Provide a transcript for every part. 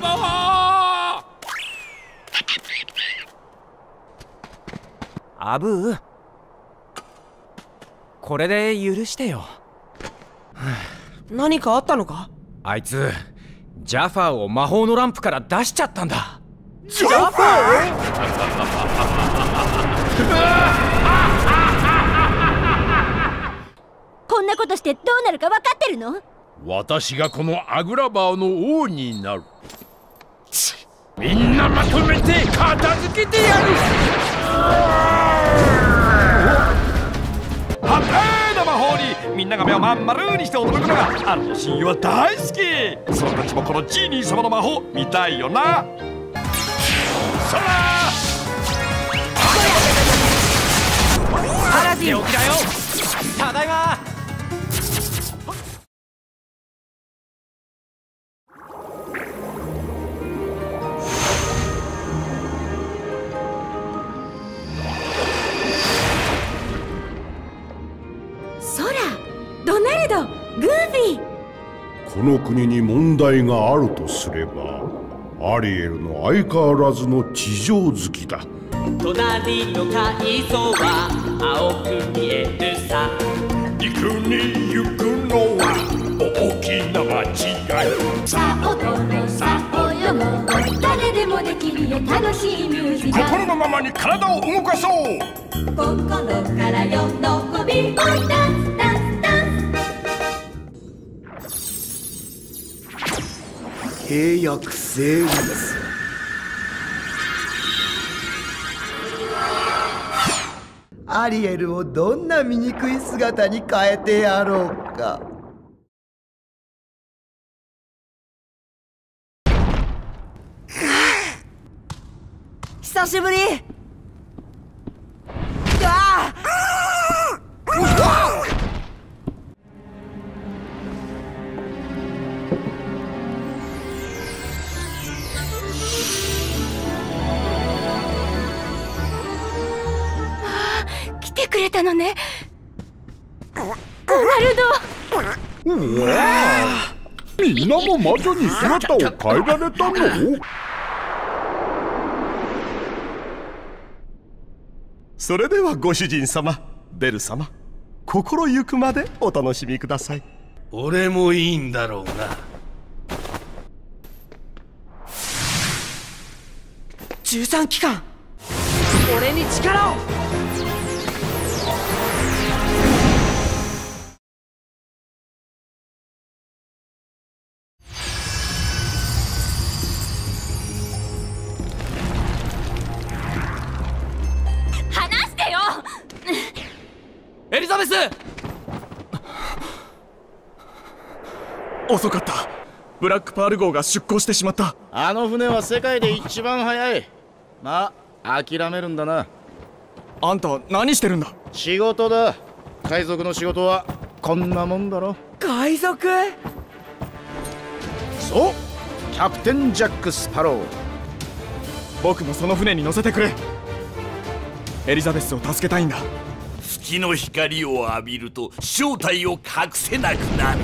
んばアブーこれで許してよ。何かあったのか?あいつジャファーを魔法のランプから出しちゃったんだ。ジャファーこんなことしてどうなるか分かってるの?私がこのアグラバーの王になる。みんなまとめて片付けてやる。ハッピーな魔法にみんなが目をまん丸にして驚くのがあの親友は大好き。そのたちもこのジーニー様の魔法見たいよな。そらアラジン。起きだよただいまグーフィー。この国に問題があるとすればアリエルの相変わらずの地上好きだ。隣の海藻は青く見えるさ。行くに行くのは大きな間違い。さあ踊ろさあ泳ごう誰でもできるよ楽しいミュージカル。心のままに体を動かそう。心から喜びダンス契約成立アリエルをどんな醜い姿に変えてやろうか。久しぶり。あ来くれたのね。ドナルド。みんなも魔女に姿を変えられたの？それではご主人様ベル様心ゆくまでお楽しみください。俺もいいんだろうな。13機関。俺に力をベス遅かった。ブラックパール号が出港してしまった。あの船は世界で一番速い。まあ諦めるんだな。あんた何してるんだ？仕事だ。海賊の仕事はこんなもんだろ。海賊？そう。キャプテンジャック・スパロー。僕もその船に乗せてくれ。エリザベスを助けたいんだ月の光を浴びると正体を隠せなくなる。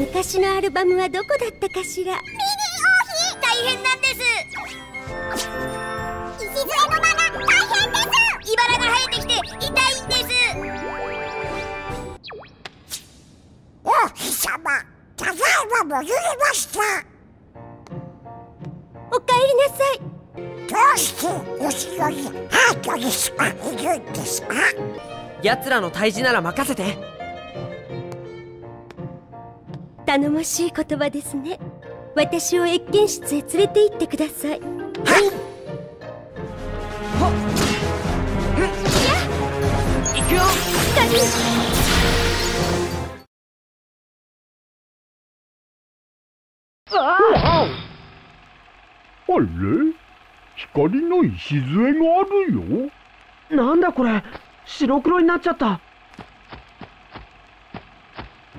昔のアルバムはどこだったかしら？ミニ王妃大変なんです。礎の間が大変です。茨が生えてきて痛いんです。王妃様ただいま戻りました。おかえりなさい。どうして後ろにハートリスがいるんですか？奴らの退治なら任せて頼もしい言葉ですね。私を謁見室へ連れて行ってください。行くよ。あれ？光の礎があるよ。なんだこれ。白黒になっちゃった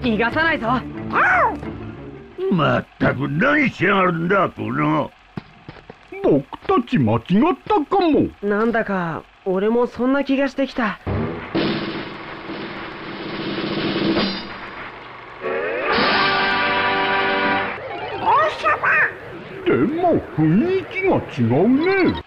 逃がさないぞ。まったく何しやがるんだこの。僕たち間違ったかも。なんだか俺もそんな気がしてきた。でも雰囲気が違うね